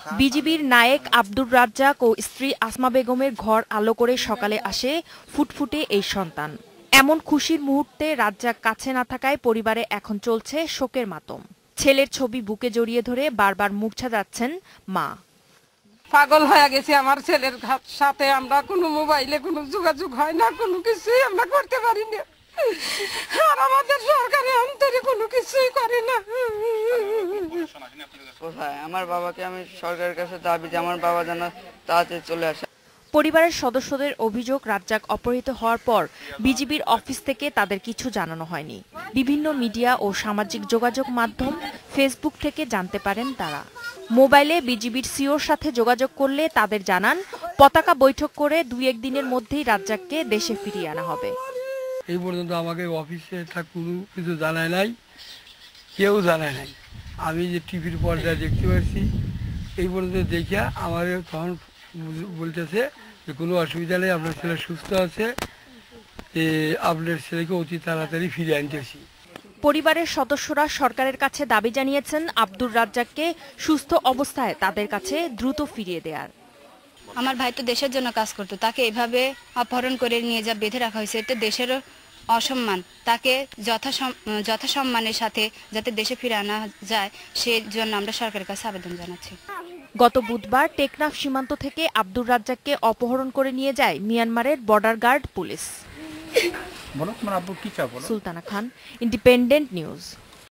বিজিবির নায়েক আব্দুর রাজ্জাক ও স্ত্রী আসমা বেগমের ঘর আলো করে সকালে আসে ফুটফুটে এই সন্তান। এমন খুশির মুহূর্তে রাজ্জাক কাছে না থাকায় পরিবারে এখন চলছে শোকের মাতম। ছেলের ছবি বুকে জড়িয়ে ধরে বারবার মূর্ছা যাচ্ছেন মা। পাগল হয়ে গেছে আমার ছেলের সাথে আমরা কোনো মোবাইলে কোনো যোগাযোগ হয় না কোনো কিছুই আমরা করতে পারি না আর আমাদের সরকারি কোনো কিছুই করে না। কোথায়? আমার বাবাকে আমি সরকারের কাছে দাবি যে আমার বাবা যেন তাড়াতাড়ি চলে আসে। পরিবারের সদস্যদের অভিযোগ রাজ্জাক অপহৃত হওয়ার পর বিজিবির অফিস থেকে তাদের কিছু জানানো হয়নি। বিভিন্ন মিডিয়া ও সামাজিক যোগাযোগ মাধ্যম ফেসবুক থেকে জানতে পারেন তারা। মোবাইলে বিজিবির সিওর সাথে যোগাযোগ করলে তাদের জানান পতাকা বৈঠক করে দুই একদিনের মধ্যেই রাজ্জাককে দেশে ফিরিয়ে আনা হবে। এই পর্যন্ত আমাকে অফিসে তা কোনো কিছু জানায় নাই, কেউ জানায় নাই। আমি যে টিভির পর্দায় দেখতে পাচ্ছি, এই পর্যন্ত দেখিয়া আমার তখন বলতেছে যে কোনো অসুবিধা নেই, আপনার ছেলে সুস্থ আছে আপনার ছেলেকে অতি তাড়াতাড়ি ফিরে আনতেছি। পরিবারের সদস্যরা সরকারের কাছে দাবি জানিয়েছেন, আব্দুর রাজ্জাককে সুস্থ অবস্থায় তাদের কাছে দ্রুত ফিরিয়ে দেওয়ার আমার ভাই তো দেশের জন্য কাজ করতো। তাকে এভাবে অপহরণ করে নিয়ে যা বেঁধে রাখা হয়েছে এতে দেশেরও অসম্মান। তাকে যথাসম- যথাসম্মানের সাথে যাতে দেশে ফিরে আনা যায় সেই জন্য আমরা সরকারের কাছে আবেদন জানাচ্ছি। গত বুধবার টেকনাফ সীমান্ত থেকে আব্দুর রাজ্জাককে অপহরণ করে নিয়ে যায় মিয়ানমারের border guard police. Sultana Khan independent news.